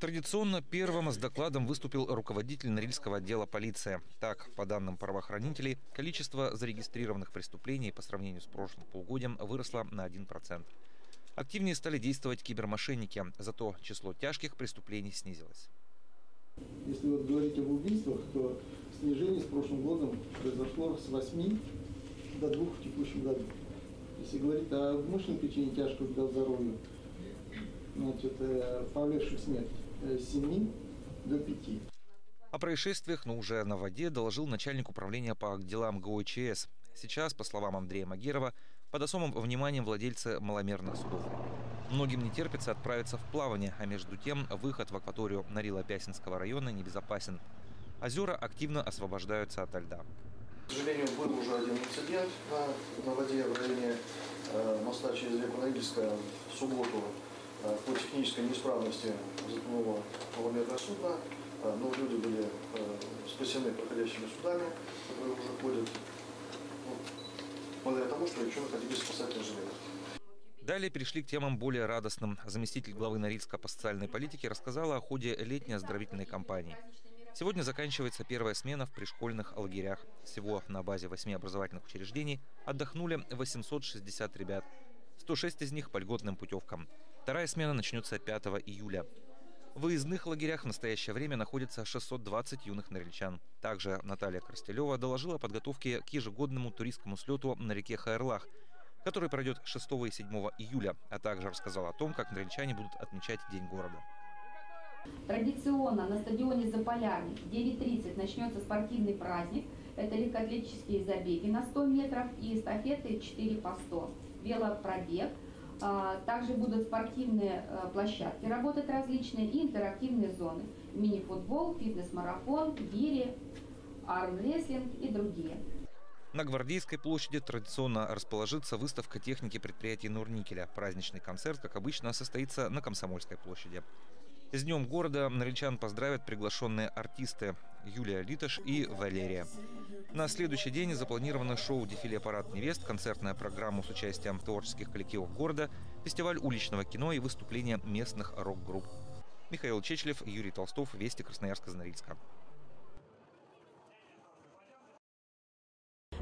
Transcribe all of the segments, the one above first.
Традиционно первым с докладом выступил руководитель Норильского отдела полиции. Так, по данным правоохранителей, количество зарегистрированных преступлений по сравнению с прошлым полугодием выросло на 1%. Активнее стали действовать кибермошенники, зато число тяжких преступлений снизилось. Если вот говорить об убийствах, то снижение с прошлым годом произошло с 8 до 2 в текущем году. Если говорить о умышленной причине тяжкого для здоровья, значит, э, повлекших смерть 7 до 5. О происшествиях, но уже на воде, доложил начальник управления по делам ГОЧС. Сейчас, по словам Андрея Магерова, под особым вниманием владельцы маломерных судов. Многим не терпится отправиться в плавание, а между тем выход в акваторию Норила-Пясинского района небезопасен. Озера активно освобождаются от льда. К сожалению, был уже один инцидент на, на воде в районе э, моста через реку Норильская в субботу э, по технической неисправности затонуло маломерное судно, э, но люди были э, спасены проходящими судами, которые уже ходят, ну, благодаря тому, что еще находились спасательные жилеты. Далее перешли к темам более радостным. Заместитель главы Норильска по социальной политике рассказала о ходе летней оздоровительной кампании. Сегодня заканчивается первая смена в пришкольных лагерях. Всего на базе восьми образовательных учреждений отдохнули 860 ребят. 106 из них по льготным путевкам. Вторая смена начнется 5 июля. В выездных лагерях в настоящее время находится 620 юных норильчан. Также Наталья Коростелева доложила о подготовке к ежегодному туристскому слету на реке Хайрлах, который пройдет 6 и 7 июля, а также рассказала о том, как норильчане будут отмечать День города. Традиционно на стадионе Заполярник в 9.30 начнется спортивный праздник. Это легкоатлетические забеги на 100 метров и эстафеты 4 по 100. Велопробег. А, Также будут спортивные э, площадки работать различные и интерактивные зоны. Мини-футбол, фитнес-марафон, гири, армрестлинг и другие. На Гвардейской площади традиционно расположится выставка техники предприятий Норникеля. Праздничный концерт, как обычно, состоится на Комсомольской площади. С Днем города норильчан поздравят приглашенные артисты Юлия Литош и Валерия. На следующий день запланировано шоу «Дефиле парад невест», концертная программа с участием творческих коллективов города, фестиваль уличного кино и выступления местных рок-групп. Михаил Чечлев, Юрий Толстов, Вести Красноярска-Знорильска.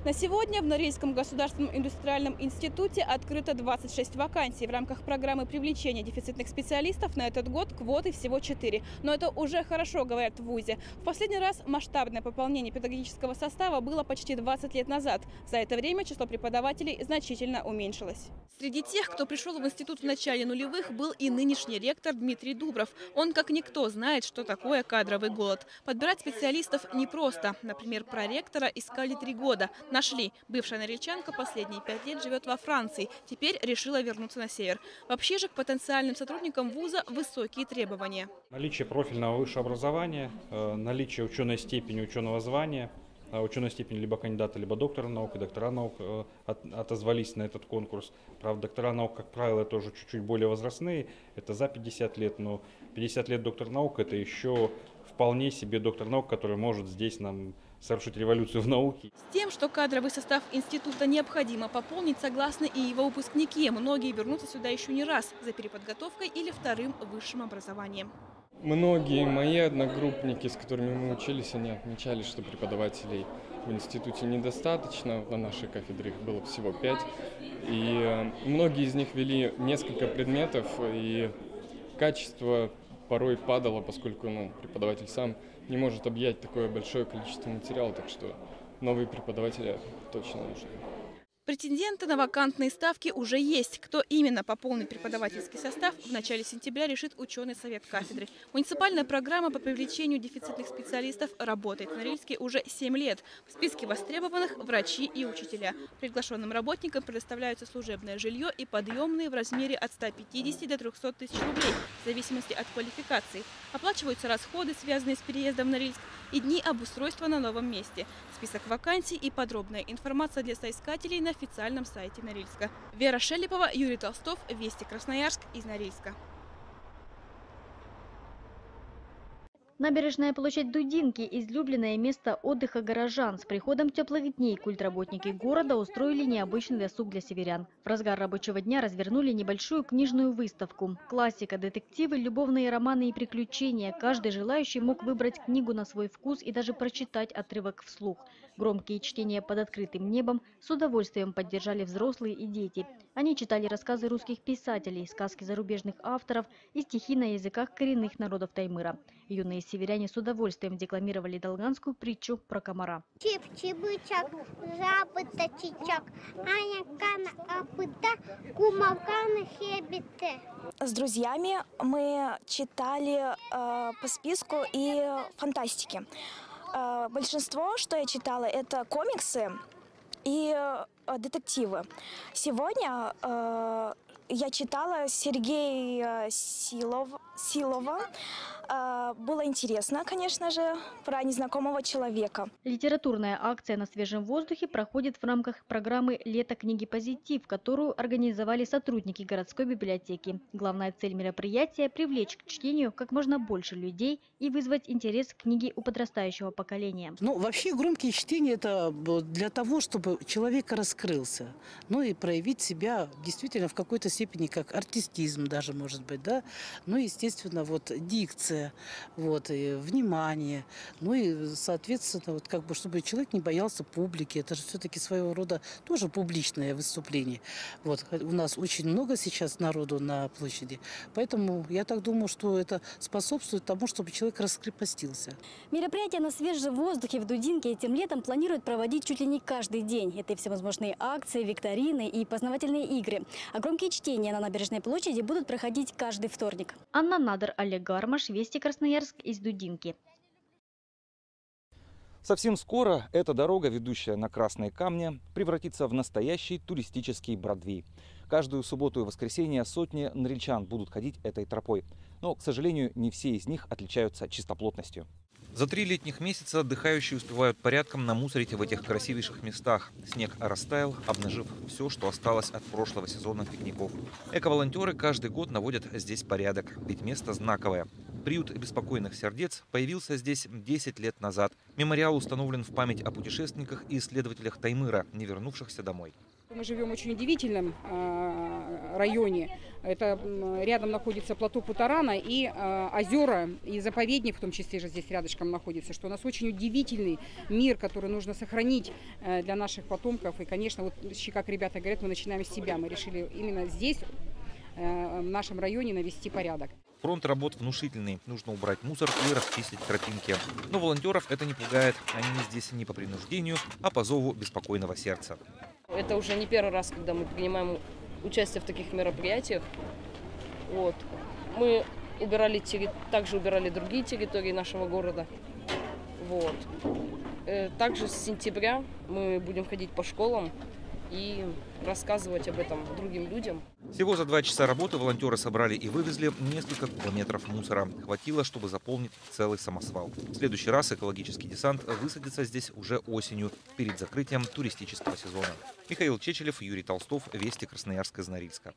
На сегодня в Норильском государственном индустриальном институте открыто 26 вакансий. В рамках программы привлечения дефицитных специалистов на этот год квоты всего 4. Но это уже хорошо, говорят в ВУЗе. В последний раз масштабное пополнение педагогического состава было почти 20 лет назад. За это время число преподавателей значительно уменьшилось. Среди тех, кто пришел в институт в начале нулевых, был и нынешний ректор Дмитрий Дубров. Он, как никто, знает, что такое кадровый голод. Подбирать специалистов непросто. Например, проректора искали три года. Нашли. Бывшая норильчанка последние пять лет живет во Франции. Теперь решила вернуться на север. Вообще же к потенциальным сотрудникам вуза высокие требования. Наличие профильного высшего образования, э, наличие ученой степени, ученого звания, ученой степени либо кандидата, либо доктора наук, и доктора наук э, от- отозвались на этот конкурс. Правда, доктора наук, как правило, тоже чуть-чуть более возрастные, это за 50 лет, но 50 лет доктор наук – это еще вполне себе доктор наук, который может здесь нам совершить революцию в науке. С тем, что кадровый состав института необходимо пополнить, согласны и его выпускники. Многие вернутся сюда еще не раз за переподготовкой или вторым высшим образованием. Многие мои одногруппники, с которыми мы учились, они отмечали, что преподавателей в институте недостаточно. На нашей кафедре их было всего пять. И э, многие из них вели несколько предметов, и качество порой падало, поскольку ну, преподаватель сам не может объять такое большое количество материала, так что новые преподаватели точно нужны. Претенденты на вакантные ставки уже есть. Кто именно пополнит преподавательский состав, в начале сентября решит ученый совет кафедры. Муниципальная программа по привлечению дефицитных специалистов работает в Норильске уже 7 лет. В списке востребованных – врачи и учителя. Приглашенным работникам предоставляются служебное жилье и подъемные в размере от 150 до 300 тысяч рублей, в зависимости от квалификации. Оплачиваются расходы, связанные с переездом в Норильск, и дни обустройства на новом месте. Список вакансий и подробная информация для соискателей на официальном сайте Норильска. Вера Шелепова, Юрий Толстов, Вести Красноярск из Норильска. Набережная площадь Дудинки – излюбленное место отдыха горожан. С приходом теплых дней культработники города устроили необычный досуг для северян. В разгар рабочего дня развернули небольшую книжную выставку. Классика, детективы, любовные романы и приключения. Каждый желающий мог выбрать книгу на свой вкус и даже прочитать отрывок вслух. Громкие чтения под открытым небом с удовольствием поддержали взрослые и дети. Они читали рассказы русских писателей, сказки зарубежных авторов и стихи на языках коренных народов Таймыра. Юные северяне с удовольствием декламировали долганскую притчу про комара. Чип-чибычак, жабы-то чичак, аня-кана апыта, кумавкана хебите. С друзьями мы читали э, по списку и фантастики. Э, большинство, что я читала, это комиксы и детективы. Сегодня э, я читала Сергея Силов, Силова. Э, было интересно, конечно же, про незнакомого человека. Литературная акция на свежем воздухе проходит в рамках программы «Лето книги Позитив», которую организовали сотрудники городской библиотеки. Главная цель мероприятия – привлечь к чтению как можно больше людей и вызвать интерес к книге у подрастающего поколения. Ну, вообще громкие чтения – это для того, чтобы человек раскрылся, ну и проявить себя действительно в какой-то степени как артистизм даже, может быть, да. Ну, естественно, вот дикция вот, и внимание. Ну и, соответственно, вот как бы, чтобы человек не боялся публики. Это же все-таки своего рода тоже публичное выступление. Вот, у нас очень много сейчас народу на площади, поэтому я так думаю, что это способствует тому, чтобы человек раскрепостился. Мероприятие на свежем воздухе в Дудинке этим летом планируют проводить чуть ли не каждый день. Это всевозможные акции, викторины и познавательные игры. А громкие чтения на набережной площади будут проходить каждый вторник. Анна Надер, Олег Гармаш, Вести Вести Красноярск из Дудинки. Совсем скоро эта дорога, ведущая на Красные Камни, превратится в настоящий туристический Бродвей. Каждую субботу и воскресенье сотни норильчан будут ходить этой тропой. Но, к сожалению, не все из них отличаются чистоплотностью. За три летних месяца отдыхающие успевают порядком намусорить в этих красивейших местах. Снег растаял, обнажив все, что осталось от прошлого сезона пикников. Эко-волонтеры каждый год наводят здесь порядок, ведь место знаковое. Приют беспокойных сердец появился здесь 10 лет назад. Мемориал установлен в память о путешественниках и исследователях Таймыра, не вернувшихся домой. Мы живем в очень удивительном э, районе. Это рядом находится плато Путарана и э, озера, и заповедник в том числе же здесь рядышком находится, что у нас очень удивительный мир, который нужно сохранить э, для наших потомков. И, конечно, вот как ребята говорят, мы начинаем с себя. Мы решили именно здесь, в нашем районе, навести порядок. Фронт работ внушительный. Нужно убрать мусор и расчистить тропинки. Но волонтеров это не пугает. Они здесь не по принуждению, а по зову беспокойного сердца. Это уже не первый раз, когда мы принимаем участие в таких мероприятиях. Вот. Мы убирали, также убирали другие территории нашего города. Вот. Э, также с сентября мы будем ходить по школам, и рассказывать об этом другим людям. Всего за два часа работы волонтеры собрали и вывезли несколько километров мусора. Хватило, чтобы заполнить целый самосвал. В следующий раз экологический десант высадится здесь уже осенью, перед закрытием туристического сезона. Михаил Чечелев, Юрий Толстов, Вести Красноярска из Норильска.